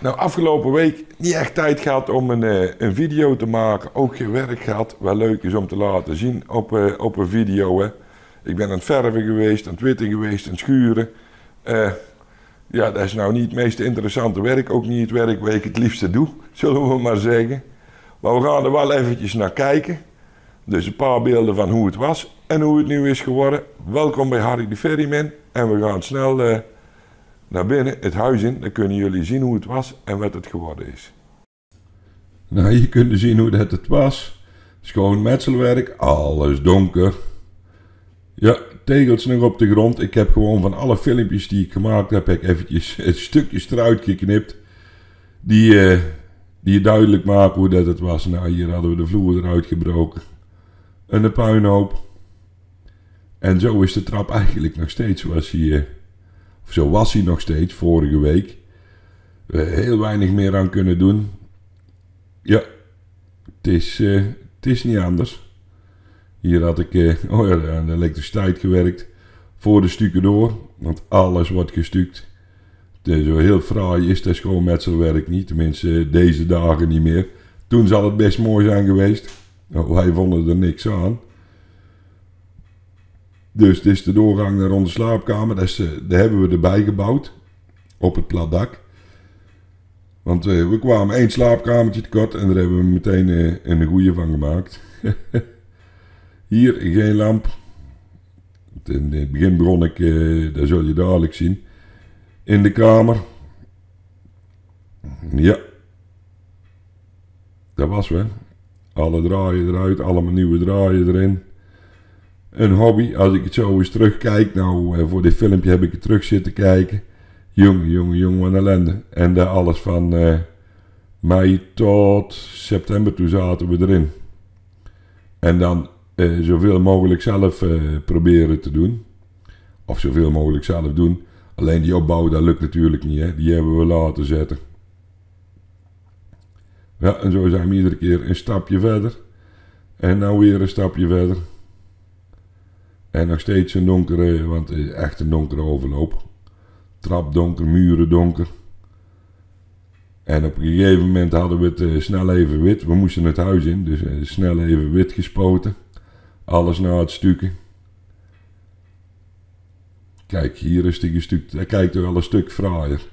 Nou, afgelopen week niet echt tijd gehad om een, eh, een video te maken. Ook geen werk gehad. Wel leuk is om te laten zien op, eh, op een video. Hè. Ik ben aan het verven geweest, aan het witten geweest, aan het schuren. Eh, ja, dat is nou niet het meest interessante werk. Ook niet het werk waar ik het liefste doe, zullen we maar zeggen. Maar we gaan er wel eventjes naar kijken. Dus een paar beelden van hoe het was en hoe het nu is geworden. Welkom bij Harry de Ferryman. En we gaan snel naar binnen, het huis in. Dan kunnen jullie zien hoe het was en wat het geworden is. Nou, je kunt zien hoe dat het was. Schoon metselwerk, alles donker. Ja, tegels nog op de grond. Ik heb gewoon van alle filmpjes die ik gemaakt heb, heb ik eventjes stukjes eruit geknipt. Die, eh, die duidelijk maken hoe dat het was. Nou, hier hadden we de vloer eruit gebroken. En een puinhoop. En zo is de trap eigenlijk nog steeds zoals hij... zo was hij nog steeds vorige week. We heel weinig meer aan kunnen doen. Ja, het is, eh, het is niet anders. Hier had ik eh, oh ja, aan de elektriciteit gewerkt. Voor de stukken door. Want alles wordt gestuukt. Zo heel fraai is dat schoonmetselwerk niet. Tenminste, deze dagen niet meer. Toen zal het best mooi zijn geweest. Nou, wij vonden er niks aan. Dus dit is de doorgang naar onze slaapkamer. Dat, is, eh, dat hebben we erbij gebouwd. Op het plat dak. Want eh, we kwamen één slaapkamertje tekort. En daar hebben we meteen eh, een goede van gemaakt. Hier geen lamp. In het begin begon ik, eh, dat zul je dadelijk zien, in de kamer. Ja. Dat was we. Alle draaien eruit, allemaal nieuwe draaien erin. Een hobby, als ik het zo eens terugkijk. Nou, eh, voor dit filmpje heb ik het terug zitten kijken. Jongen, jongen, jongen, wat ellende. En daar alles van eh, mei tot september, toen zaten we erin. En dan eh, zoveel mogelijk zelf proberen te doen. Of zoveel mogelijk zelf doen. Alleen die opbouw, dat lukt natuurlijk niet. Hè? Die hebben we laten zetten. Ja, en zo zijn we iedere keer een stapje verder. En nou weer een stapje verder. En nog steeds een donkere, want is echt een donkere overloop. Trap donker, muren donker. En op een gegeven moment hadden we het eh, snel even wit. We moesten het huis in, dus eh, snel even wit gespoten. Alles naar het stukken. Kijk, hier is die stuk. Hij kijkt er al een stuk fraaier.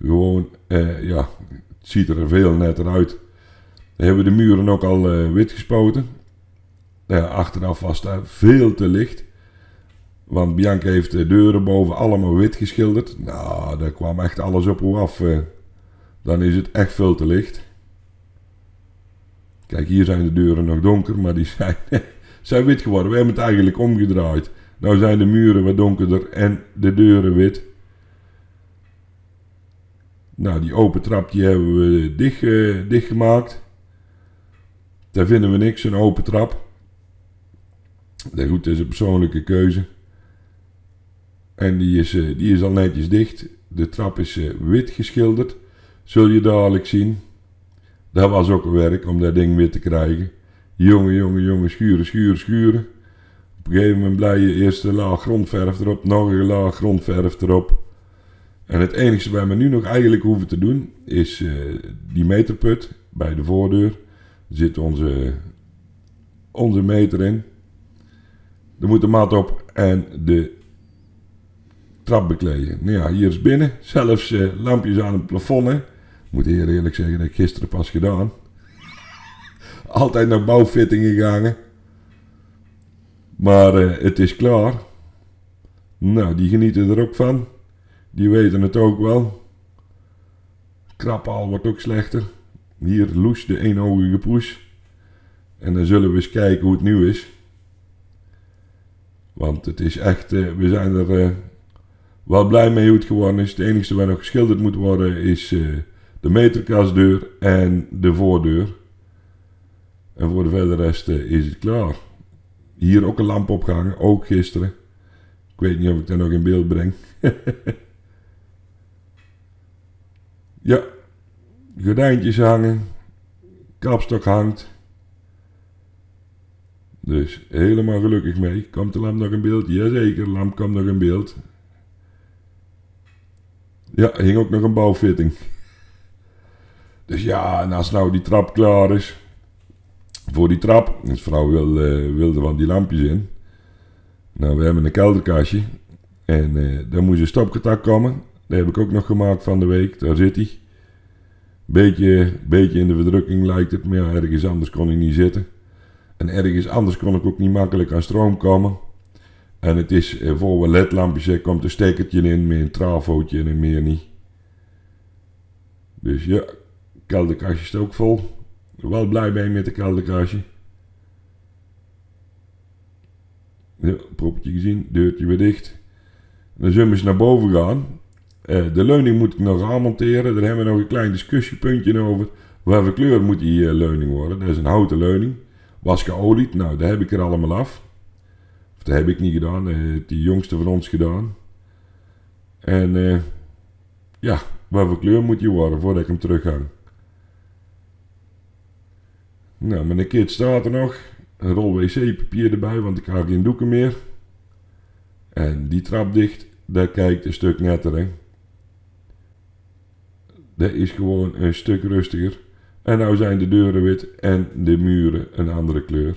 Gewoon, eh, ja, het ziet er veel netter uit. Dan hebben we de muren ook al eh, wit gespoten. Achteraf was daar veel te licht. Want Bianca heeft de deuren boven allemaal wit geschilderd. Nou, daar kwam echt alles op hoe af. eh. dan is het echt veel te licht. Kijk, hier zijn de deuren nog donker, maar die zijn, zijn wit geworden. We hebben het eigenlijk omgedraaid. Nou zijn de muren wat donkerder en de deuren wit. Nou, die open trap die hebben we dicht, eh, dichtgemaakt. Daar vinden we niks, een open trap. Nee, goed, dat is een persoonlijke keuze. En die is, eh, die is al netjes dicht. De trap is eh, wit geschilderd. Zul je dadelijk zien. Dat was ook werk om dat ding wit te krijgen. Jongen, jongen, jongen, schuren, schuren, schuren. Op een gegeven moment blij je eerst laag grondverf erop, nog een laag grondverf erop. En het enige wat we nu nog eigenlijk hoeven te doen, is eh, die meterput bij de voordeur. Er zit onze, onze meter in. Er moet de mat op en de trap bekleden. Nou ja, hier is binnen. Zelfs eh, lampjes aan het plafond. Ik moet eerlijk zeggen dat ik gisteren pas gedaan. Altijd naar bouwfittingen gegaan. Maar eh, het is klaar. Nou, die genieten er ook van. Die weten het ook wel. Krappaal wordt ook slechter. Hier Loes, de eenogige poes. En dan zullen we eens kijken hoe het nu is. Want het is echt, eh, we zijn er eh, wel blij mee hoe het geworden is. Het enige wat nog geschilderd moet worden is eh, de meterkastdeur en de voordeur. En voor de verdere rest is het klaar. Hier ook een lamp opgehangen, ook gisteren. Ik weet niet of ik dat nog in beeld breng. ja, gordijntjes hangen, kapstok hangt. Dus helemaal gelukkig mee. Komt de lamp nog in beeld? Jazeker, de lamp komt nog in beeld. Ja, hing ook nog een bouwfitting. Dus ja, en als nou die trap klaar is, voor die trap, de vrouw wil, uh, wilde van die lampjes in. Nou, we hebben een kelderkastje en uh, daar moest een stopcontact komen. Dat heb ik ook nog gemaakt van de week, daar zit hij. Beetje, beetje in de verdrukking lijkt het, maar ja, ergens anders kon hij niet zitten. En ergens anders kon ik ook niet makkelijk aan stroom komen. En het is eh, voor we ledlampjes, er komt een stekertje in met een trafootje en meer niet. Dus ja, kelderkastje is ook vol. Wel blij mee met de kelderkastje. Ja, propje gezien, deurtje weer dicht. Dan zullen we eens naar boven gaan. Uh, de leuning moet ik nog aanmonteren. Daar hebben we nog een klein discussiepuntje over. Voor kleur moet die uh, leuning worden? Dat is een houten leuning. Was geolied. Nou, dat heb ik er allemaal af. Of dat heb ik niet gedaan. Dat heeft die jongste van ons gedaan. En uh, ja, wat voor kleur moet die worden voordat ik hem terughang? Nou, mijn kit staat er nog. Een rol wc-papier erbij, want ik haal geen doeken meer. En die trap dicht, daar kijkt een stuk netter, hè. Dat is gewoon een stuk rustiger. En nou zijn de deuren wit en de muren een andere kleur.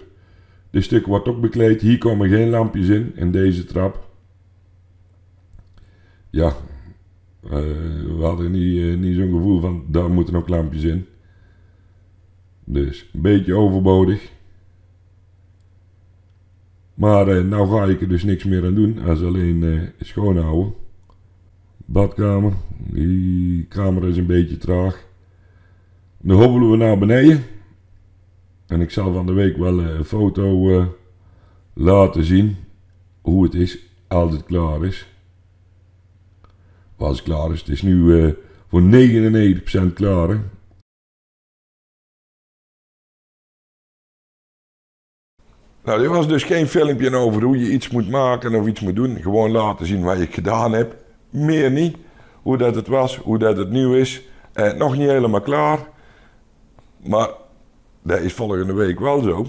Dit stuk wordt ook bekleed. Hier komen geen lampjes in, in deze trap. Ja, uh, we hadden niet, uh, niet zo'n gevoel van daar moeten ook lampjes in. Dus een beetje overbodig. Maar uh, nou ga ik er dus niks meer aan doen als alleen schoonhouden. Badkamer. Die kamer is een beetje traag. Dan hobbelen we naar beneden. En ik zal van de week wel een foto laten zien hoe het is als het klaar is. Als het klaar is. Het is nu uh, voor 99% klaar. Hè? Nou, dit was dus geen filmpje over hoe je iets moet maken of iets moet doen. Gewoon laten zien wat je gedaan hebt. Meer niet. Hoe dat het was, hoe dat het nu is. Eh, nog niet helemaal klaar. Maar dat is volgende week wel zo.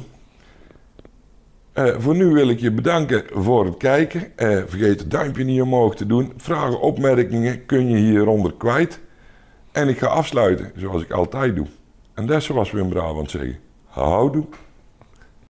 Uh, voor nu wil ik je bedanken voor het kijken. Uh, vergeet het duimpje niet omhoog te doen. Vragen, opmerkingen kun je hieronder kwijt. En ik ga afsluiten, zoals ik altijd doe. En dat is zoals Wim Brabant zeggen. Houdoe.